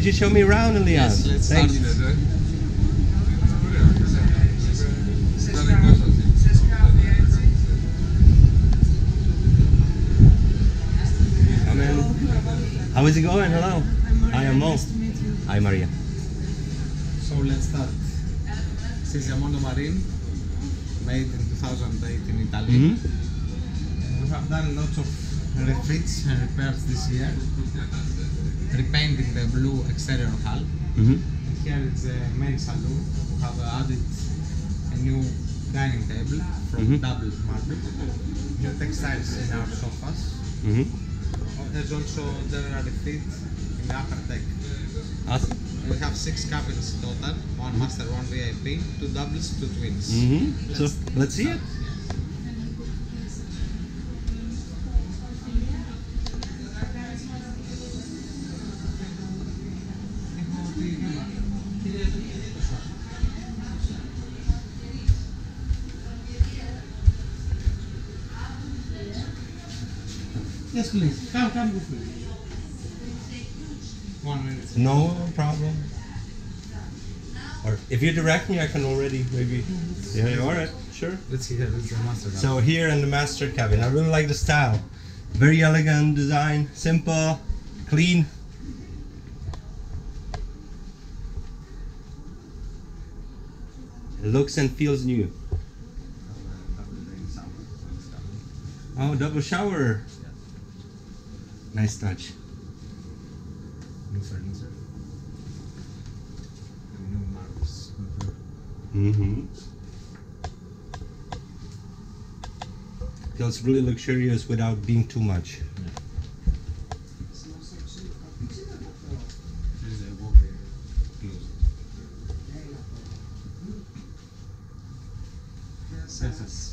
Great, great. Would you show me around, Leon? Yes, let's start. Thanks. Come in. How is it going? Hello. I am Mo. Hi, Maria. So let's start. This is a monomarine made in 2008 in Italy. hmm We have done lots of refits and repairs this year, repainting the blue exterior hull. hmm And here is the main saloon. We have added a new dining table from Mhm. double marble, new textiles in our sofas. hmm There's also general fit in the upper deck. Awesome. We have six cabins total, one master, one VIP, two doubles, two twins. hmm So let's see it. Yes, please. Come, come with me. One minute. No problem. Or if you direct me, I can already maybe. Yeah, all right, sure. Let's see here. This the master cabin. So here in the master cabin, I really like the style. Very elegant design, simple, clean. Looks and feels new. Oh, double shower. Nice touch. Mm-hmm. Feels really luxurious without being too much.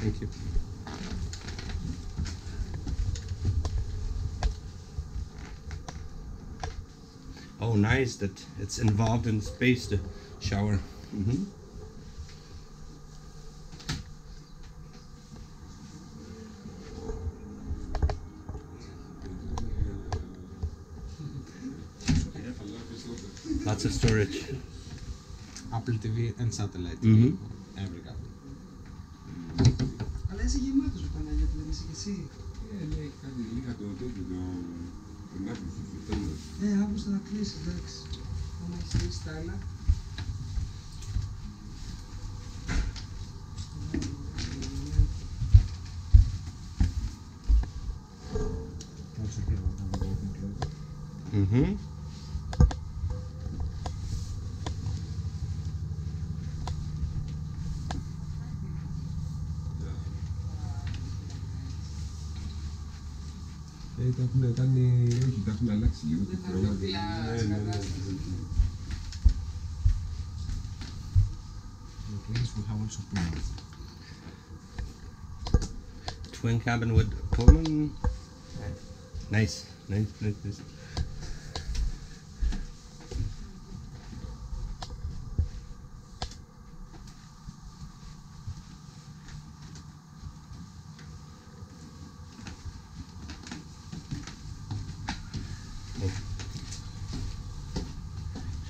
Thank you. Oh, nice that it's involved in space, the shower. Mm -hmm. Lots of storage. Apple TV and satellite, mm -hmm. Είσαι γεμάτος με Παναγιώτη, δεν είσαι και εσύ. Ε, λέει κάτι λίγα το τέτοιο, το... την άπληση στο τέλος. Ε, Αύγουστο θα κλείσει, εντάξει. Αν έχεις κλείσει τα άλλα. Also here we have a walk-in closet. Mm-hmm. Ε, τα έχουν κάνει, όχι, τα έχουν αλλάξει λίγο το Δεν τα πρόγραμμα. δίπλα Ναι, στην ναι, ναι, κατάσταση. ναι. Okay, so we have also plans. Twin cabin with Pullman. Nice, nice, nice. nice.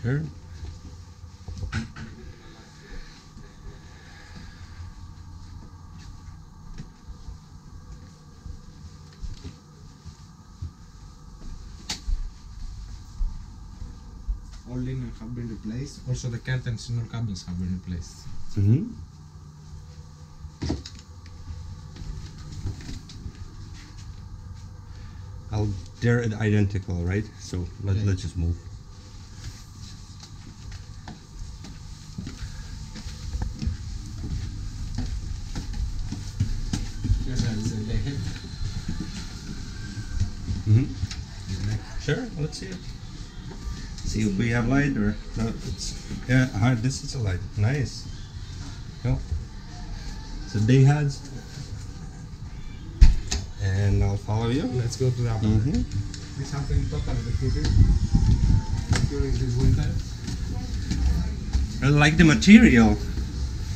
Sure. All linen have been replaced. Also the curtains in all cabins have been replaced. Mm-hmm. I'll, they're identical, right? So let, Yeah. let's just move. Here's a, the, the. Mm-hmm. Sure, let's see it. See if we have light or no. It's yeah. uh, this is a light. Nice. No. So day has. And I'll follow you. Let's go to the upper. Mm-hmm. This something totally heated during this winter. I like the material.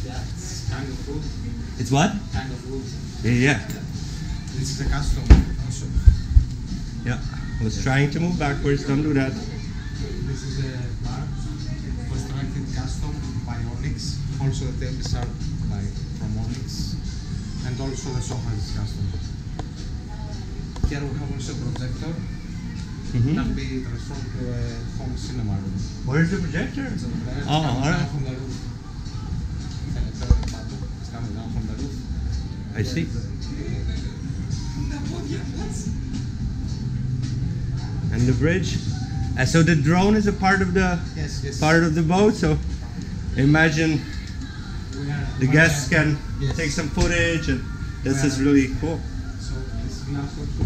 Yeah, it's kind of wood. It's what? Kind of wood. Yeah, yeah. This is a custom also. Yeah. I was trying to move backwards. Don't do that. This is a bar constructed custom by Onyx. Also the tables are by from Onyx. And also the sofa is custom. Here we have also a projector Mm-hmm. can be transformed to a home cinema room. Where's the projector? The projector Oh, alright. I see. And the bridge. Uh, so the drone is a part of the Yes, yes. part of the boat. So imagine the guests can Yes. take some footage, and this is really cool. So this glass also.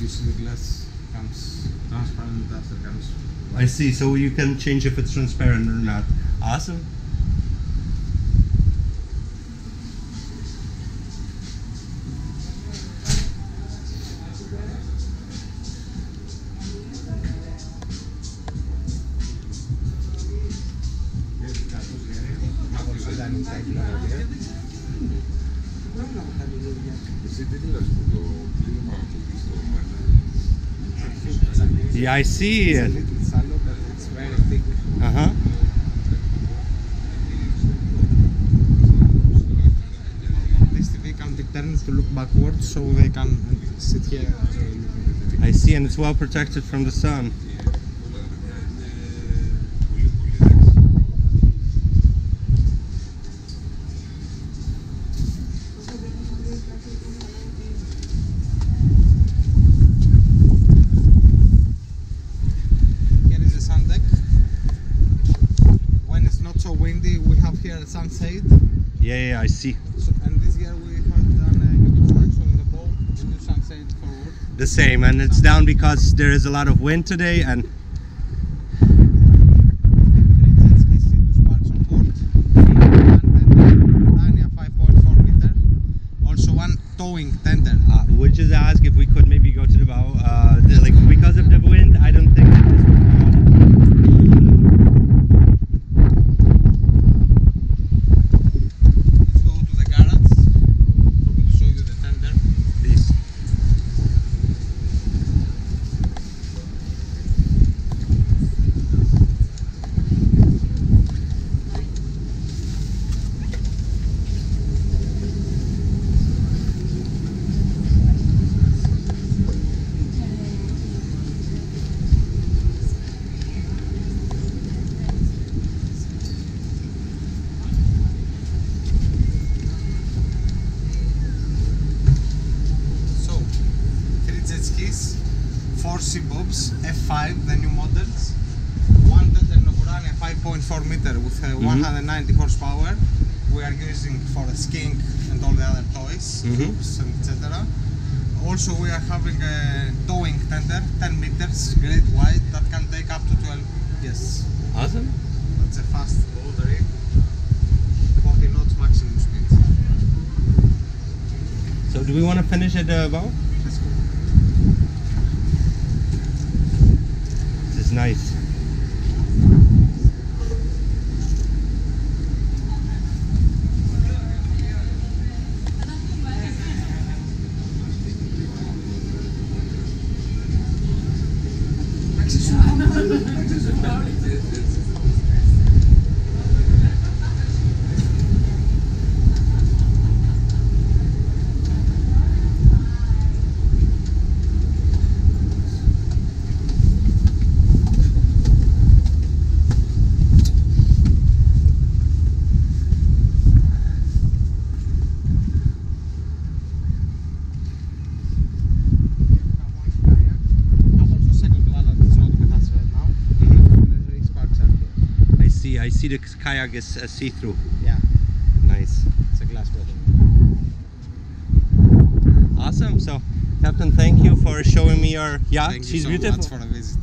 You see the glass comes transparent after comes. I see. So you can change if it's transparent or not. Awesome. που έχεις στο μάνα. Yeah, I see It's a it. little shallow, but it's very big. Uh huh. This TV can be turned to look backwards, so they can sit here and enjoy looking at the TV. I see, and it's well protected from the sun. I see. So, and this year we have done a new construction in the new sunshade forward. The same, and it's down because there is a lot of wind today, and Jet ski Cetus parks on board. And then Urania 5.4 meter. Also one towing tender. uh, we just ask if we could maybe go to the bow. Uh, the, like because of the wind, I don't think that this would be on. Let's go to the garage for me to show you the tender. Please. So, three four Seabobs, F5, the new models, one tender Noburania 5.4 meter with uh, 190 horsepower. We are using for skiing and all the other toys, loops and etc. Also, we are having a towing tender, 10 meters, great wide, that can take up to 12. Yes, Awesome. that's a fast rotary, 40 knots maximum speed. So, do we want to finish at the bow? Let's go. This is nice. See. The kayak is uh, see-through. Yeah, Nice. it's a glass bottom. Awesome. So, Captain, thank you for showing me your yacht. Thank you She's so beautiful. much for a visit.